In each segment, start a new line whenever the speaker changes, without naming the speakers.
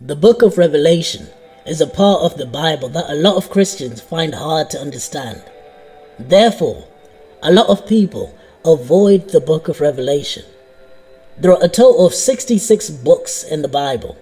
The book of Revelation is a part of the Bible that a lot of Christians find hard to understand. Therefore, a lot of people avoid the book of Revelation. There are a total of 66 books in the Bible,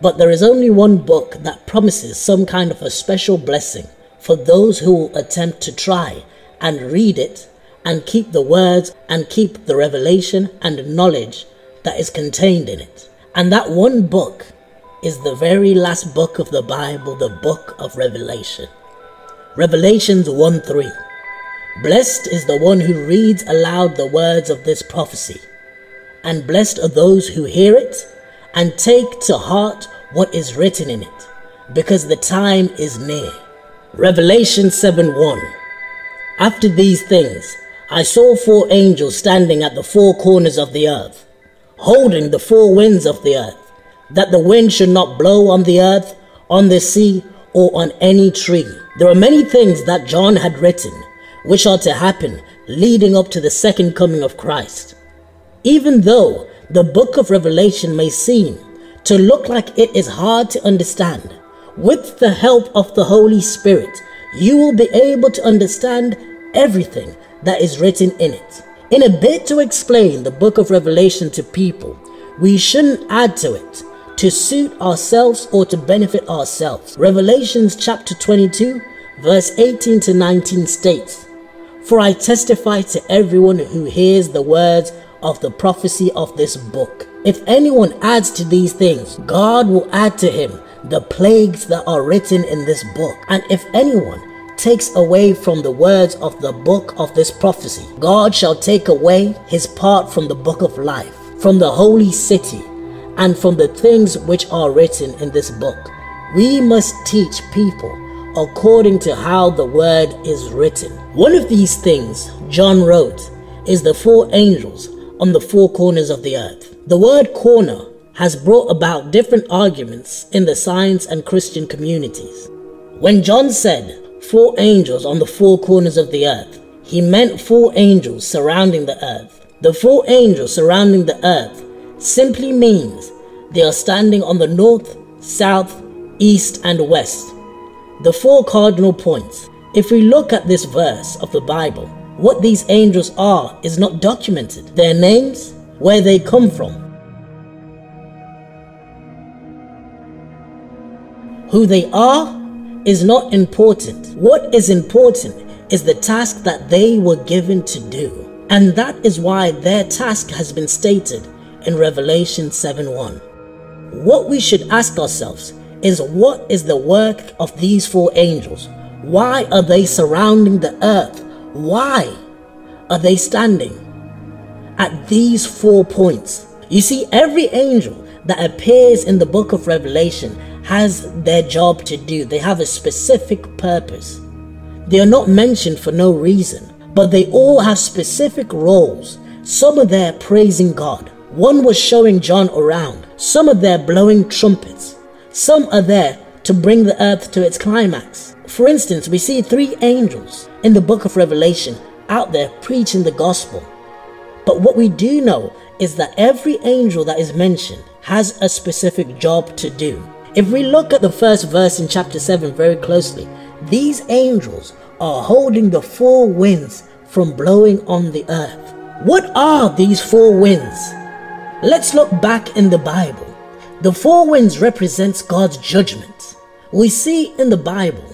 but there is only one book that promises some kind of a special blessing for those who will attempt to try and read it and keep the words and keep the revelation and knowledge that is contained in it. And that one book is the very last book of the Bible, the book of Revelation. Revelations 1 3. Blessed is the one who reads aloud the words of this prophecy, and blessed are those who hear it and take to heart what is written in it, because the time is near. Revelation 7 1. After these things, I saw four angels standing at the four corners of the earth, holding the four winds of the earth that the wind should not blow on the earth, on the sea, or on any tree. There are many things that John had written which are to happen leading up to the second coming of Christ. Even though the book of Revelation may seem to look like it is hard to understand, with the help of the Holy Spirit, you will be able to understand everything that is written in it. In a bit to explain the book of Revelation to people, we shouldn't add to it to suit ourselves or to benefit ourselves. Revelations chapter 22, verse 18 to 19 states, For I testify to everyone who hears the words of the prophecy of this book. If anyone adds to these things, God will add to him the plagues that are written in this book. And if anyone takes away from the words of the book of this prophecy, God shall take away his part from the book of life, from the holy city and from the things which are written in this book. We must teach people according to how the word is written. One of these things John wrote is the four angels on the four corners of the earth. The word corner has brought about different arguments in the science and Christian communities. When John said four angels on the four corners of the earth, he meant four angels surrounding the earth. The four angels surrounding the earth simply means they are standing on the north, south, east, and west. The four cardinal points. If we look at this verse of the Bible, what these angels are is not documented. Their names, where they come from, who they are is not important. What is important is the task that they were given to do. And that is why their task has been stated in Revelation 7 1. What we should ask ourselves is what is the work of these four angels? Why are they surrounding the earth? Why are they standing at these four points? You see, every angel that appears in the book of Revelation has their job to do, they have a specific purpose. They are not mentioned for no reason, but they all have specific roles. Some are there praising God, one was showing John around. Some are there blowing trumpets. Some are there to bring the earth to its climax. For instance, we see three angels in the book of Revelation out there preaching the gospel. But what we do know is that every angel that is mentioned has a specific job to do. If we look at the first verse in chapter 7 very closely, these angels are holding the four winds from blowing on the earth. What are these four winds? Let's look back in the Bible. The four winds represents God's judgment. We see in the Bible,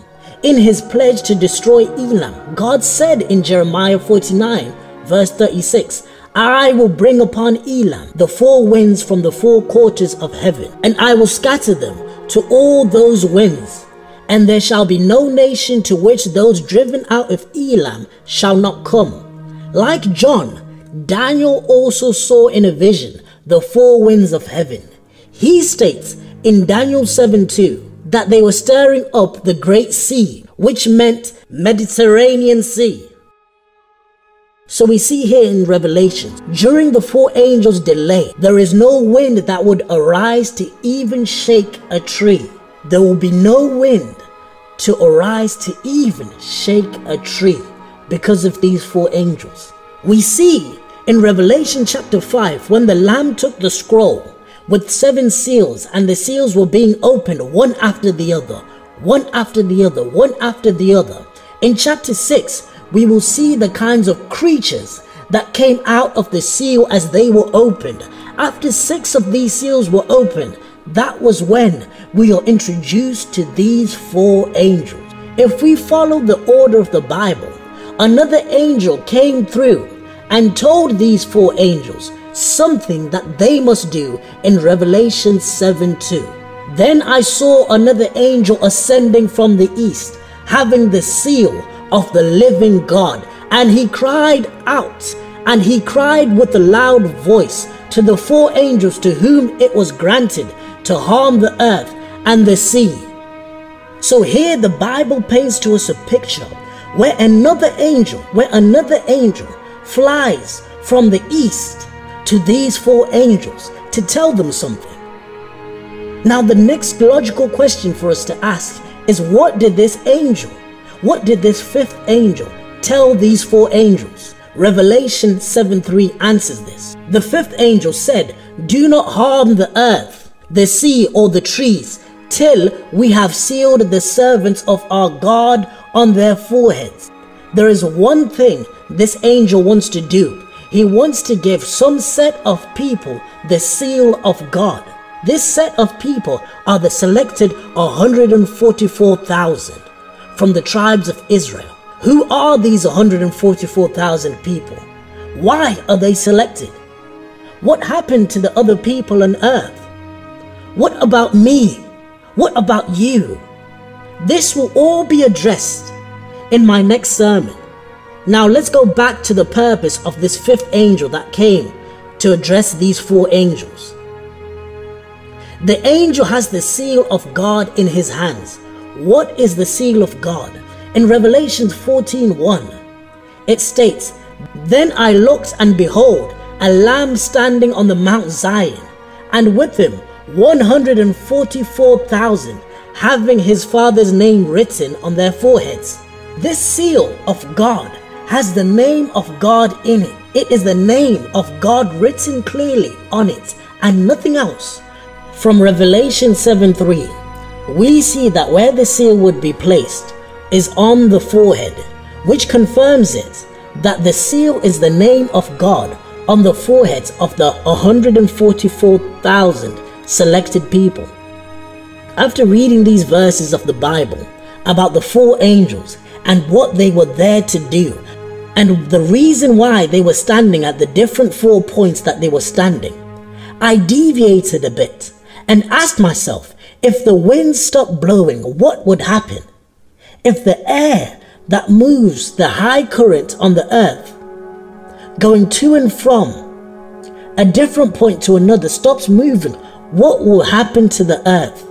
in his pledge to destroy Elam, God said in Jeremiah 49, verse 36, I will bring upon Elam the four winds from the four quarters of heaven, and I will scatter them to all those winds. And there shall be no nation to which those driven out of Elam shall not come. Like John, Daniel also saw in a vision the four winds of heaven. He states in Daniel 7 2 that they were stirring up the great sea, which meant Mediterranean Sea. So we see here in Revelation, during the four angels' delay, there is no wind that would arise to even shake a tree. There will be no wind to arise to even shake a tree because of these four angels. We see in Revelation chapter 5, when the Lamb took the scroll, with seven seals, and the seals were being opened one after the other, one after the other, one after the other. In chapter 6, we will see the kinds of creatures that came out of the seal as they were opened. After six of these seals were opened, that was when we are introduced to these four angels. If we follow the order of the Bible, another angel came through and told these four angels something that they must do in Revelation 7 2. Then I saw another angel ascending from the east, having the seal of the living God, and he cried out and he cried with a loud voice to the four angels to whom it was granted to harm the earth and the sea. So here the Bible paints to us a picture where another angel, where another angel flies from the east to these four angels to tell them something. Now the next logical question for us to ask is what did this angel, what did this fifth angel tell these four angels? Revelation 7 3 answers this. The fifth angel said, Do not harm the earth, the sea, or the trees, till we have sealed the servants of our God on their foreheads. There is one thing this angel wants to do. He wants to give some set of people the seal of God. This set of people are the selected 144,000 from the tribes of Israel. Who are these 144,000 people? Why are they selected? What happened to the other people on earth? What about me? What about you? This will all be addressed in my next sermon. Now let's go back to the purpose of this fifth angel that came to address these four angels. The angel has the seal of God in his hands. What is the seal of God? In Revelation 14:1, it states, Then I looked, and behold, a lamb standing on the Mount Zion, and with him 144,000, having his father's name written on their foreheads. This seal of God has the name of God in it. It is the name of God written clearly on it, and nothing else. From Revelation 7 3, we see that where the seal would be placed, is on the forehead, which confirms it that the seal is the name of God on the foreheads of the 144,000 selected people. After reading these verses of the Bible about the four angels and what they were there to do, and the reason why they were standing at the different four points that they were standing, I deviated a bit and asked myself if the wind stopped blowing, what would happen? if the air that moves the high current on the earth, going to and from a different point to another, stops moving, what will happen to the earth?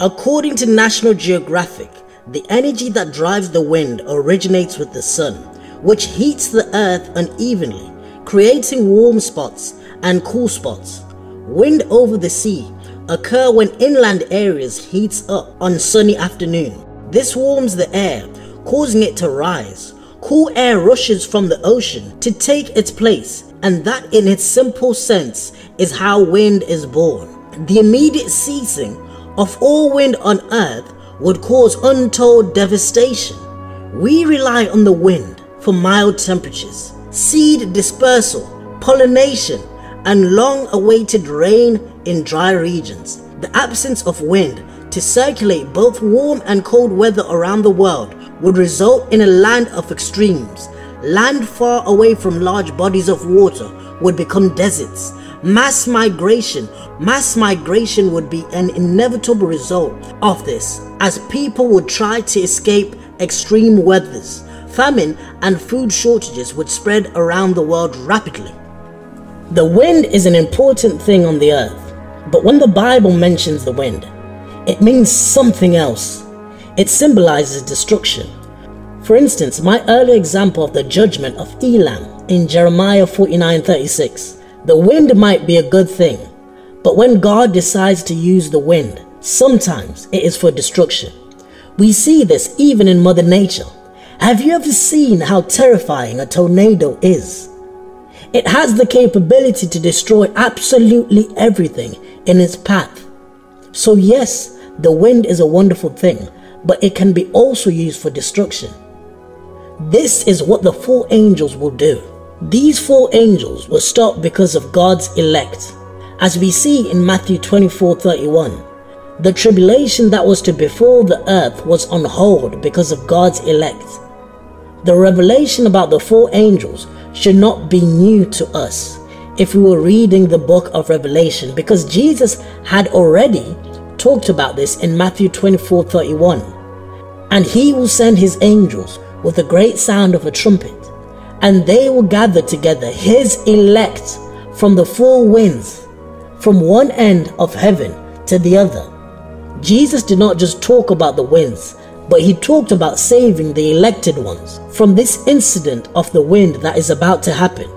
According to National Geographic, the energy that drives the wind originates with the sun, which heats the earth unevenly, creating warm spots and cool spots. Wind over the sea occur when inland areas heats up on sunny afternoon. This warms the air, causing it to rise. Cool air rushes from the ocean to take its place, and that, in its simple sense, is how wind is born. The immediate ceasing of all wind on earth would cause untold devastation. We rely on the wind for mild temperatures, seed dispersal, pollination, and long awaited rain in dry regions. The absence of wind to circulate both warm and cold weather around the world would result in a land of extremes. Land far away from large bodies of water would become deserts. Mass migration, mass migration would be an inevitable result of this as people would try to escape extreme weathers. Famine and food shortages would spread around the world rapidly. The wind is an important thing on the earth, but when the Bible mentions the wind, it means something else. It symbolizes destruction. For instance, my early example of the judgment of Elam in Jeremiah 49:36. The wind might be a good thing, but when God decides to use the wind, sometimes it is for destruction. We see this even in Mother Nature. Have you ever seen how terrifying a tornado is? It has the capability to destroy absolutely everything in its path. So, yes, the wind is a wonderful thing, but it can be also used for destruction. This is what the four angels will do. These four angels were stopped because of God's elect. As we see in Matthew 24 31, the tribulation that was to befall the earth was on hold because of God's elect. The revelation about the four angels should not be new to us if we were reading the book of Revelation because Jesus had already talked about this in Matthew 24 31. And he will send his angels with a great sound of a trumpet, and they will gather together his elect from the four winds, from one end of heaven to the other. Jesus did not just talk about the winds, but he talked about saving the elected ones from this incident of the wind that is about to happen.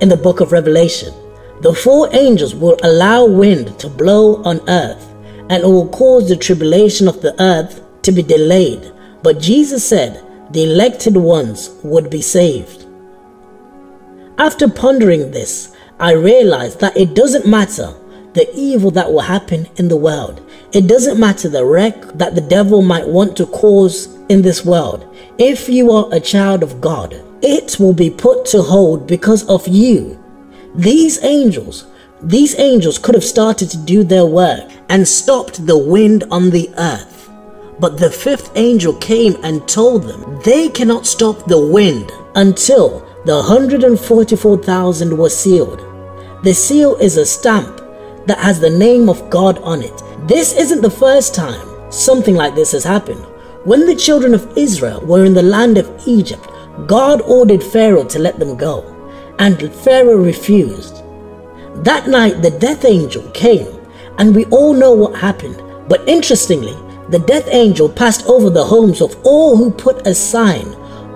In the book of Revelation, the four angels will allow wind to blow on earth, and it will cause the tribulation of the earth to be delayed. But Jesus said the elected ones would be saved. After pondering this, I realized that it doesn't matter the evil that will happen in the world. It doesn't matter the wreck that the devil might want to cause in this world. If you are a child of God, it will be put to hold because of you. These angels, these angels could have started to do their work and stopped the wind on the earth. But the fifth angel came and told them they cannot stop the wind until the 144,000 were sealed. The seal is a stamp that has the name of God on it. This isn't the first time something like this has happened. When the children of Israel were in the land of Egypt, God ordered Pharaoh to let them go and Pharaoh refused. That night, the death angel came, and we all know what happened. But interestingly, the death angel passed over the homes of all who put a sign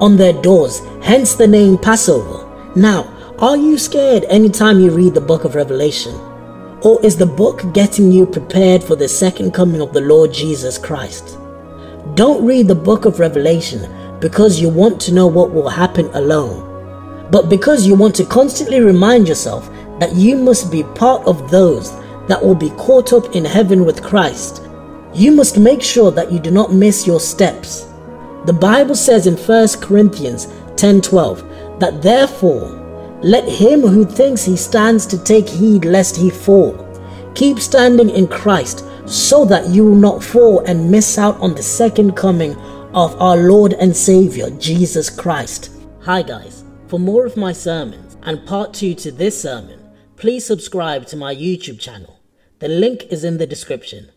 on their doors, hence the name Passover. Now, are you scared anytime you read the book of Revelation? Or is the book getting you prepared for the second coming of the Lord Jesus Christ? Don't read the book of Revelation because you want to know what will happen alone but because you want to constantly remind yourself that you must be part of those that will be caught up in heaven with Christ. You must make sure that you do not miss your steps. The Bible says in 1 Corinthians 10:12 that therefore let him who thinks he stands to take heed lest he fall. Keep standing in Christ so that you will not fall and miss out on the second coming of our Lord and Savior Jesus Christ. Hi guys. For more of my sermons and part 2 to this sermon, please subscribe to my YouTube channel. The link is in the description.